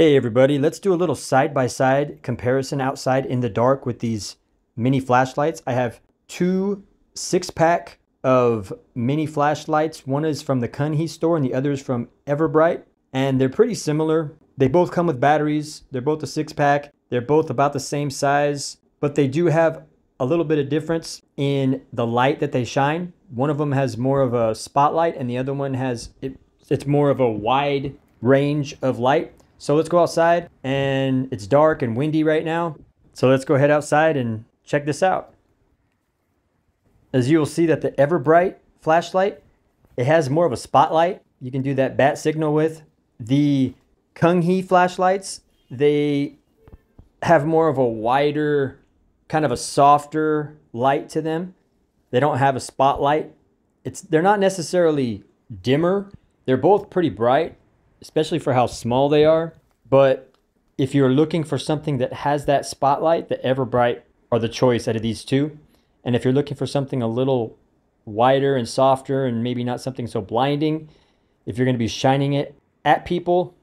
Hey everybody, let's do a little side-by-side -side comparison outside in the dark with these mini flashlights. I have two six-pack of mini flashlights. One is from the Kunhi store and the other is from EverBrite. And they're pretty similar. They both come with batteries. They're both a six-pack. They're both about the same size, but they do have a little bit of difference in the light that they shine. One of them has more of a spotlight and the other one has, it, it's more of a wide range of light. So let's go outside and it's dark and windy right now. So let's go head outside and check this out. As you will see that the EverBrite flashlight, it has more of a spotlight. You can do that bat signal with. The Kunhi flashlights, they have more of a wider, kind of a softer light to them. They don't have a spotlight. It's they're not necessarily dimmer. They're both pretty bright, especially for how small they are. But if you're looking for something that has that spotlight, the EverBrite are the choice out of these two. And if you're looking for something a little wider and softer and maybe not something so blinding, if you're going to be shining it at people,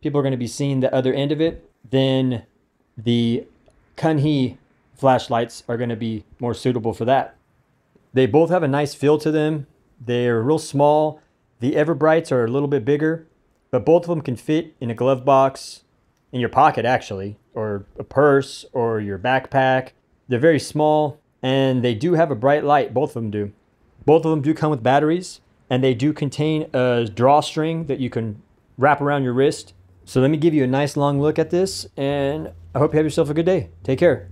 people are going to be seeing the other end of it, then the Kunhi flashlights are going to be more suitable for that. They both have a nice feel to them. They're real small. The EverBrites are a little bit bigger, but both of them can fit in a glove box, in your pocket actually, or a purse, or your backpack. They're very small, and they do have a bright light. Both of them do. Both of them do come with batteries, and they do contain a drawstring that you can wrap around your wrist. So let me give you a nice long look at this, and I hope you have yourself a good day. Take care.